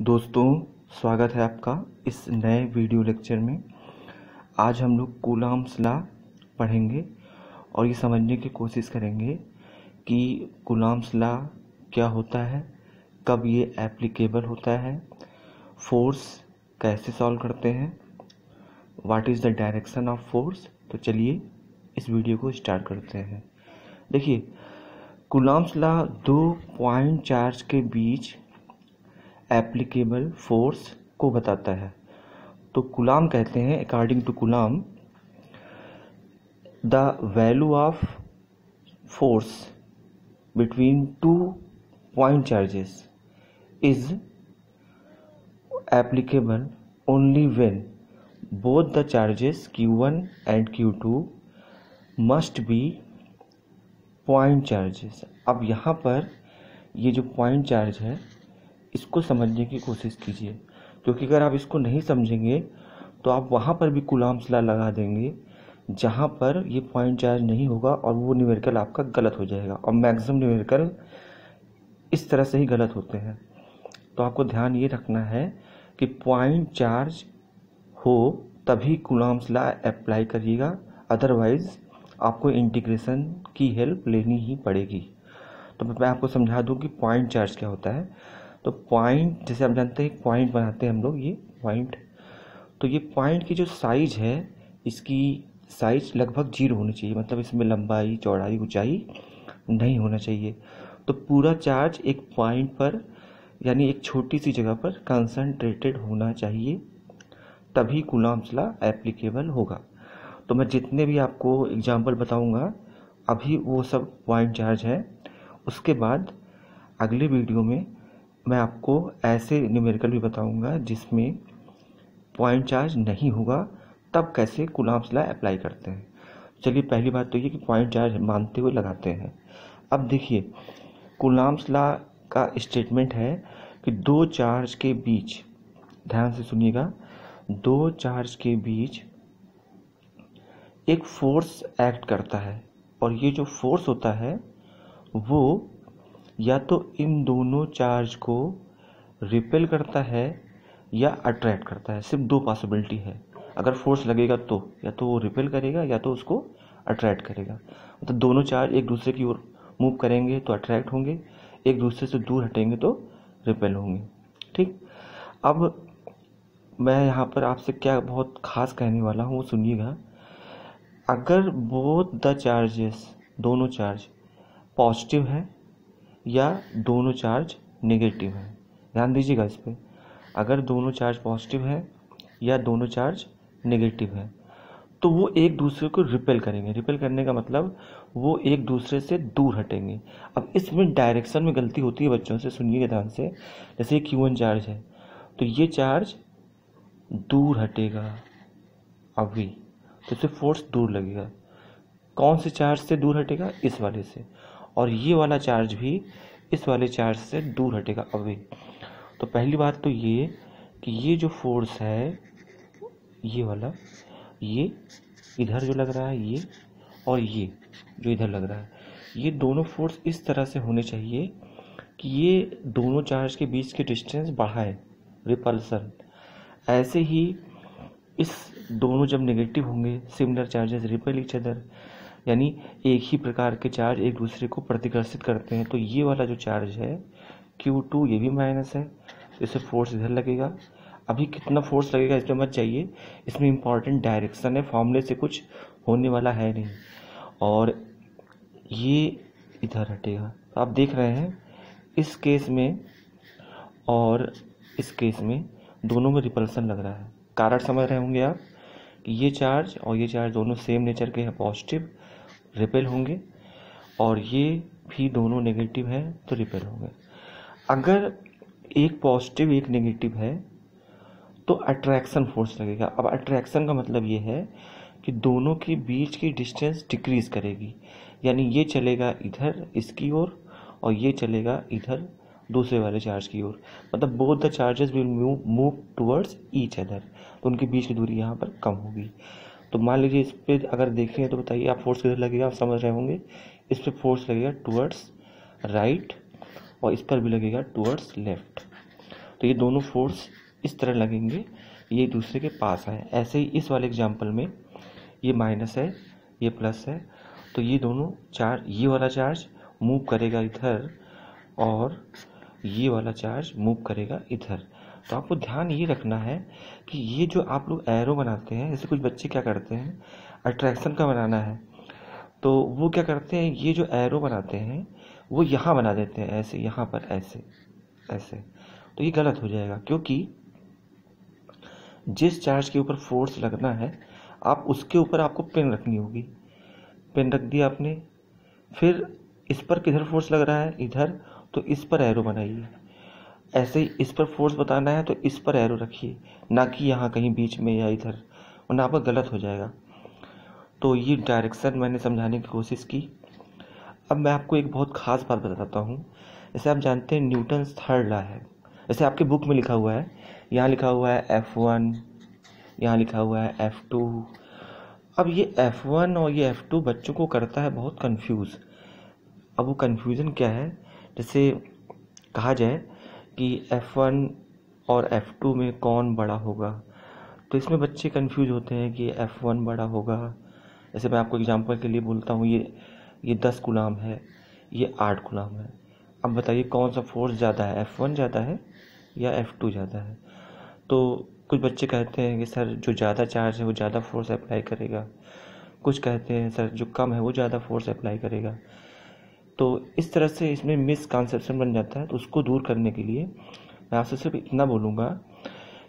दोस्तों, स्वागत है आपका इस नए वीडियो लेक्चर में। आज हम लोग कूलाम्स ला पढ़ेंगे और ये समझने की कोशिश करेंगे कि कूलाम्स ला क्या होता है, कब ये एप्लीकेबल होता है, फोर्स कैसे सॉल्व करते हैं, what is the direction of force. तो चलिए इस वीडियो को स्टार्ट करते हैं। देखिए कूलाम्स ला दो पॉइंट चार्ज के बीच एप्लीकेबल फोर्स को बताता है। तो गुलाम कहते हैं according to Coulomb the value of force between two point charges is applicable only when both the charges Q1 and Q2 must be point charges अब यहाँ पर ये जो पॉइंट चार्ज है इसको समझने की कोशिश कीजिए। क्योंकि अगर आप इसको नहीं समझेंगे तो आप वहाँ पर भी गुलाम ला लगा देंगे, जहाँ पर ये पॉइंट चार्ज नहीं होगा और वो न्यूमेरिकल आपका गलत हो जाएगा और मैक्सिमम न्यूमेरिकल इस तरह से ही गलत होते हैं। तो आपको ध्यान ये रखना है कि पॉइंट चार्ज हो, तभी कुलाम्स ला अप्लाई करिएगा अदरवाइज़ आपको इंटीग्रेशन की हेल्प लेनी ही पड़ेगी। तो मैं आपको समझा दूँ कि पॉइंट चार्ज क्या होता है। तो पॉइंट जैसे आप जानते हैं पॉइंट बनाते हैं हम लोग, ये पॉइंट तो ये पॉइंट की जो साइज़ है, इसकी साइज़ लगभग ज़ीरो होनी चाहिए मतलब इसमें लंबाई, चौड़ाई, ऊंचाई नहीं होना चाहिए। तो पूरा चार्ज एक पॉइंट पर, यानी एक छोटी सी जगह पर कंसनट्रेटेड होना चाहिए, तभी कुलाम्सला एप्लीकेबल होगा। तो मैं जितने भी आपको एग्ज़ाम्पल बताऊँगा, अभी वो सब पॉइंट चार्ज है। उसके बाद अगले वीडियो में मैं आपको ऐसे न्यूमेरिकल भी बताऊँगा जिसमें पॉइंट चार्ज नहीं होगा, तब कैसे कुलाम्स ला अप्लाई करते हैं। चलिए, पहली बात तो ये कि पॉइंट चार्ज मानते हुए लगाते हैं। अब देखिए कुलाम्स ला का स्टेटमेंट है कि दो चार्ज के बीच, ध्यान से सुनिएगा, दो चार्ज के बीच एक फोर्स एक्ट करता है। और ये जो फोर्स होता है, वो या तो इन दोनों चार्ज को रिपेल करता है या अट्रैक्ट करता है, सिर्फ़ दो पॉसिबिलिटी है। अगर फोर्स लगेगा तो या तो वो रिपेल करेगा या तो उसको अट्रैक्ट करेगा। मतलब तो दोनों चार्ज एक दूसरे की ओर मूव करेंगे तो अट्रैक्ट होंगे, एक दूसरे से दूर हटेंगे तो रिपेल होंगे। ठीक? अब मैं यहाँ पर आपसे क्या बहुत खास कहने वाला हूँ, वो सुनिएगा। अगर बोथ द चार्जेस दोनों चार्ज पॉजिटिव है या दोनों चार्ज नेगेटिव है। ध्यान दीजिएगा इस पर अगर दोनों चार्ज पॉजिटिव है या दोनों चार्ज नेगेटिव है तो वो एक दूसरे को रिपेल करेंगे। रिपेल करने का मतलब वो एक दूसरे से दूर हटेंगे। अब इसमें डायरेक्शन में गलती होती है बच्चों से सुनिएगा ध्यान से। जैसे क्यू वन चार्ज है तो ये चार्ज दूर हटेगा अभी। तो इसे फोर्स दूर लगेगा। कौन से चार्ज से दूर हटेगा? इस वाले से। और ये वाला चार्ज भी इस वाले चार्ज से दूर हटेगा अवे तो पहली बात तो ये कि ये जो फोर्स है, ये वाला, ये इधर जो लग रहा है, ये और ये जो इधर लग रहा है, ये दोनों फोर्स इस तरह से होने चाहिए कि ये दोनों चार्ज के बीच के डिस्टेंस बढ़ाए रिपल्सन ऐसे ही इस दोनों जब नेगेटिव होंगे similar charges repel each other यानी एक ही प्रकार के चार्ज एक दूसरे को प्रतिकर्षित करते हैं। तो ये वाला जो चार्ज है क्यू टू ये भी माइनस है। इसे फोर्स इधर लगेगा। अभी कितना फोर्स लगेगा इसमें मत चाहिए इसमें इंपॉर्टेंट डायरेक्शन है। फॉर्मूले से कुछ होने वाला है नहीं। और ये इधर हटेगा। तो आप देख रहे हैं, इस केस में और इस केस में दोनों में रिपल्सन लग रहा है। कारण समझ रहे होंगे आप कि ये चार्ज और ये चार्ज दोनों सेम नेचर के हैं पॉजिटिव रिपेल होंगे और ये भी दोनों नेगेटिव है तो रिपेल होंगे। अगर एक पॉजिटिव एक नेगेटिव है तो अट्रैक्शन फोर्स लगेगा। अब अट्रैक्शन का मतलब ये है कि दोनों के बीच की डिस्टेंस डिक्रीज करेगी। यानी ये चलेगा इधर इसकी ओर और, और ये चलेगा इधर दूसरे वाले चार्ज की ओर। मतलब both the charges will move move towards each other तो उनके बीच की दूरी यहाँ पर कम होगी। तो मान लीजिए इस पर अगर देखें तो बताइए आप फोर्स किधर लगेगा, आप समझ रहे होंगे। इस पर फोर्स लगेगा टूवर्ड्स राइट और इस पर भी लगेगा टूवर्ड्स लेफ़्ट तो ये दोनों फोर्स इस तरह लगेंगे, ये एक दूसरे के पास है ऐसे ही इस वाले एग्ज़ाम्पल में ये माइनस है, ये प्लस है तो ये दोनों चार्ज ये वाला चार्ज मूव करेगा इधर और ये वाला चार्ज मूव करेगा इधर। तो आपको ध्यान ये रखना है कि ये जो आप लोग एरो बनाते हैं, जैसे कुछ बच्चे क्या करते हैं अट्रैक्शन का बनाना है तो वो क्या करते हैं, ये जो एरो बनाते हैं, वो यहाँ बना देते हैं, ऐसे, यहाँ पर, ऐसे ऐसे। तो ये गलत हो जाएगा, क्योंकि जिस चार्ज के ऊपर फोर्स लगना है, आप उसके ऊपर आपको पेन रखनी होगी। पेन रख दिया आपने, फिर इस पर किधर फोर्स लग रहा है, इधर तो इस पर एरो बनाइए। ऐसे ही इस पर फोर्स बताना है तो इस पर एरो रखिए। ना कि यहाँ कहीं बीच में या इधर। वरना आपका गलत हो जाएगा। तो ये डायरेक्शन मैंने समझाने की कोशिश की। अब मैं आपको एक बहुत ख़ास बात बताता हूँ। जैसे आप जानते हैं न्यूटन थर्ड ला है। जैसे आपके बुक में लिखा हुआ है। यहाँ लिखा हुआ है एफ़ वन यहाँ लिखा हुआ है एफ़ टू अब ये एफ़ वन और ये एफ़ टू बच्चों को करता है बहुत कंफ्यूज अब वो कन्फ्यूज़न क्या है? जैसे कहा जाए कि एफ़ वन और एफ़ टू में कौन बड़ा होगा। तो इसमें बच्चे कंफ्यूज होते हैं कि एफ़ वन बड़ा होगा। जैसे मैं आपको एग्जांपल के लिए बोलता हूँ, ये ये दस गुलाम है, ये आठ गुलाम है। अब बताइए कौन सा फोर्स ज़्यादा है एफ़ वन ज़्यादा है या एफ़ टू ज़्यादा है? तो कुछ बच्चे कहते हैं कि सर जो ज़्यादा चार्ज है वो ज़्यादा फोर्स अप्लाई करेगा। कुछ कहते हैं सर जो कम है वो ज़्यादा फोर्स अप्लाई करेगा। तो इस तरह से इसमें मिसकॉन्सेप्शन बन जाता है तो उसको दूर करने के लिए मैं आपसे सिर्फ़ इतना बोलूँगा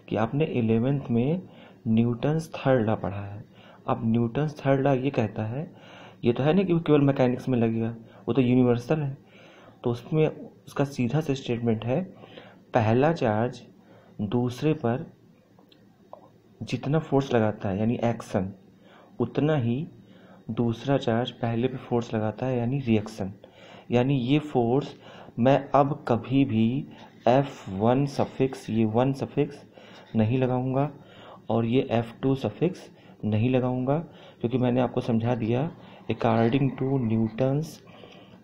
कि आपने एलेवेंथ में न्यूटन्स थर्ड लॉ पढ़ा है। अब न्यूटन्स थर्ड लॉ ये कहता है, ये तो है नहीं कि वो केवल मैकेनिक्स में लगेगा वो तो यूनिवर्सल है। तो उसमें उसका सीधा सा स्टेटमेंट है, पहला चार्ज दूसरे पर जितना फोर्स लगाता है, यानी एक्शन उतना ही दूसरा चार्ज पहले पे फोर्स लगाता है, यानी रिएक्शन यानी ये फोर्स मैं अब कभी भी एफ़ वन सफिक्स ये वन सफिक्स नहीं लगाऊँगा और ये एफ़ टू सफिक्स नहीं लगाऊँगा, क्योंकि मैंने आपको समझा दिया according to Newton's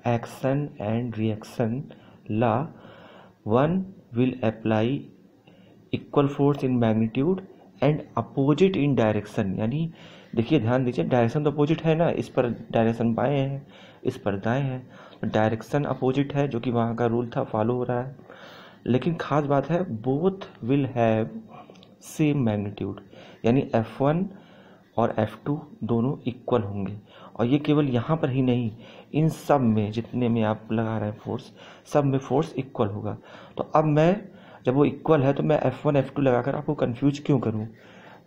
action and reaction law one will apply equal force in magnitude and opposite in direction यानी देखिए, ध्यान दीजिए डायरेक्शन तो अपोजिट है ना, इस पर डायरेक्शन बाएँ है, इस पर दाएँ है डायरेक्शन अपोजिट है, जो कि वहाँ का रूल था, फॉलो हो रहा है। लेकिन ख़ास बात है both will have same magnitude यानी एफ़ वन और एफ़ टू दोनों इक्वल होंगे। और ये केवल यहाँ पर ही नहीं, इन सब में, जितने में आप लगा रहे हैं फोर्स सब में फोर्स इक्वल होगा। तो अब मैं, जब वो इक्वल है तो मैं एफ़ वन एफ़ टू लगाकर आपको कन्फ्यूज़ क्यों करूँ?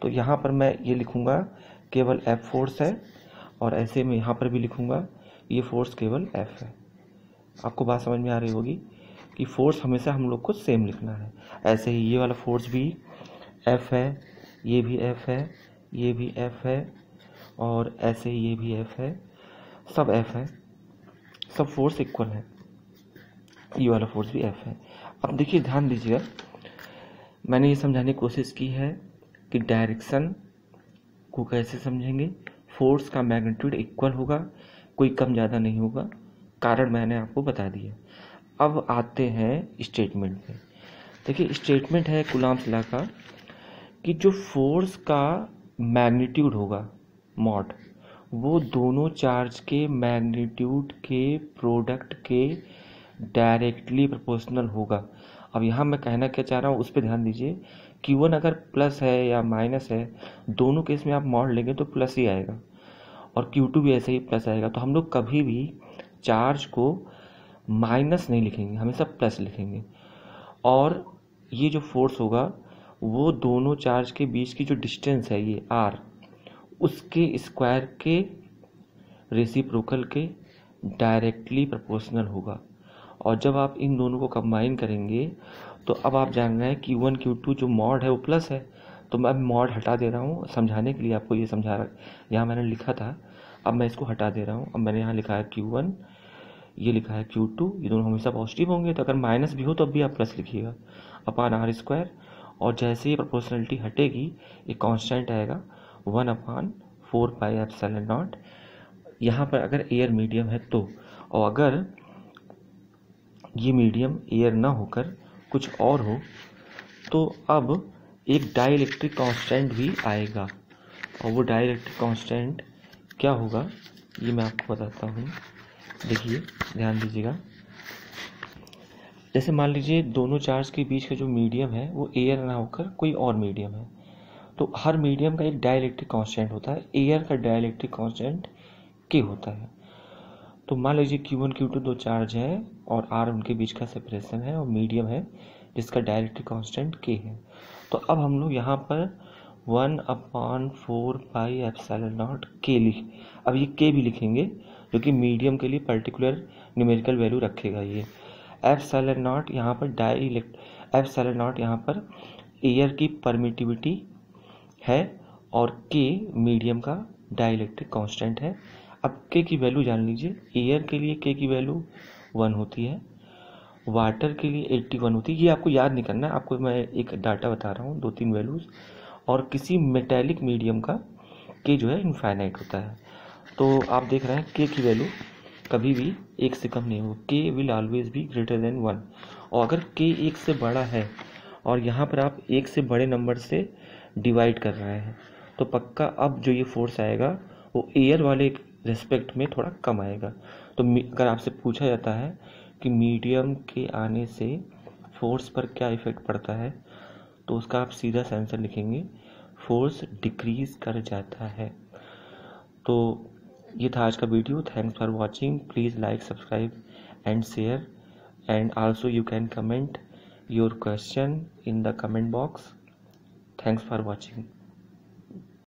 तो यहाँ पर मैं ये लिखूँगा, केवल एफ़ फोर्स है, और ऐसे में यहाँ पर भी लिखूँगा, ये फोर्स केवल एफ़ है। आपको बात समझ में आ रही होगी कि फोर्स हमेशा हम लोग को सेम लिखना है। ऐसे ही ये वाला फोर्स भी एफ़ है, ये भी एफ़ है, ये भी एफ़ है, और ऐसे ही ये भी एफ़ है, सब एफ़ है, सब फोर्स इक्वल है। ये वाला फोर्स भी एफ़ है। अब देखिए, ध्यान दीजिएगा मैंने ये समझाने की कोशिश की है कि डायरेक्शन को कैसे समझेंगे? फोर्स का मैग्नीट्यूड इक्वल होगा, कोई कम ज़्यादा नहीं होगा। कारण मैंने आपको बता दिया। अब आते हैं स्टेटमेंट पे। देखिए स्टेटमेंट है गुलाम सलाह का कि जो फोर्स का मैग्नीट्यूड होगा मॉड वो दोनों चार्ज के मैग्नीट्यूड के प्रोडक्ट के डायरेक्टली प्रोपोर्शनल होगा। अब यहाँ मैं कहना क्या चाह रहा हूँ, उस पर ध्यान दीजिए। क्यू वन अगर प्लस है या माइनस है, दोनों केस में आप मॉड लेंगे तो प्लस ही आएगा। और क्यू टू भी ऐसे ही प्लस आएगा। तो हम लोग कभी भी चार्ज को माइनस नहीं लिखेंगे, हमेशा प्लस लिखेंगे। और ये जो फोर्स होगा, वो दोनों चार्ज के बीच की जो डिस्टेंस है, ये आर उसके स्क्वायर के रेसिप्रोकल के डायरेक्टली प्रोपोर्शनल होगा। और जब आप इन दोनों को कंबाइन करेंगे तो अब आप जान रहे हैं कि वन, क्यू, टू जो मॉड है, वो प्लस है। तो मैं मॉड हटा दे रहा हूँ। समझाने के लिए आपको ये समझा रहा, यहाँ मैंने लिखा था अब मैं इसको हटा दे रहा हूँ। अब मैंने यहाँ लिखा है क्यू वन ये लिखा है क्यू टू ये दोनों हमेशा पॉजिटिव होंगे तो अगर माइनस भी हो तो अब भी आप प्लस लिखिएगा। अपान आर स्क्वायर और जैसे ही प्रोपोर्शनलिटी हटेगी ये कांस्टेंट आएगा one upon four pi epsilon naught यहाँ पर अगर एयर मीडियम है तो और अगर ये मीडियम एयर ना होकर कुछ और हो तो अब एक डाइलेक्ट्रिक कांस्टेंट भी आएगा, और वो डाइलेक्ट्रिक कांस्टेंट क्या होगा, ये मैं आपको बताता हूँ। देखिए, ध्यान दीजिएगा। जैसे मान लीजिए, दोनों चार्ज के बीच का जो मीडियम है, वो एयर ना होकर कोई और मीडियम है। तो हर मीडियम का एक डाइलेक्ट्रिक कांस्टेंट होता है, एयर का डाइलेक्ट्रिक कांस्टेंट के होता है। तो मान लीजिए क्यू वन क्यू टू दो चार्ज है और आर उनके बीच का सेपरेशन है और मीडियम है, जिसका डायरेक्ट्रिक कांस्टेंट के है। तो अब हम लोग यहाँ पर one upon four pi epsilon naught के लिख अब ये के भी लिखेंगे, जो कि मीडियम के लिए पर्टिकुलर न्यूमेरिकल वैल्यू रखेगा ये। एफ़ सेलन नॉट यहाँ पर डाइलेक्ट एफ़ सेलन नॉट यहाँ पर एयर की परमिटिविटी है और के मीडियम का डाइलेक्ट्रिक कांस्टेंट है। अब के की वैल्यू जान लीजिए। एयर के लिए के की वैल्यू वन होती है, वाटर के लिए एट्टी वन होती है। ये आपको याद नहीं करना है, आपको मैं एक डाटा बता रहा हूँ, दो तीन वैल्यूज़। और किसी मेटेलिक मीडियम का के जो है इनफाइनाइट होता है। तो आप देख रहे हैं के की वैल्यू कभी भी एक से कम नहीं हो। K will always be greater than one और अगर के एक से बड़ा है और यहाँ पर आप एक से बड़े नंबर से डिवाइड कर रहे हैं तो पक्का अब जो ये फोर्स आएगा, वो एयर वाले रिस्पेक्ट में थोड़ा कम आएगा। तो अगर आपसे पूछा जाता है कि मीडियम के आने से फोर्स पर क्या इफ़ेक्ट पड़ता है तो उसका आप सीधा आंसर लिखेंगे, फोर्स डिक्रीज कर जाता है। तो ये था आज का video. Thanks for watching. Please like, subscribe and share. And also you can comment your question in the comment box. Thanks for watching.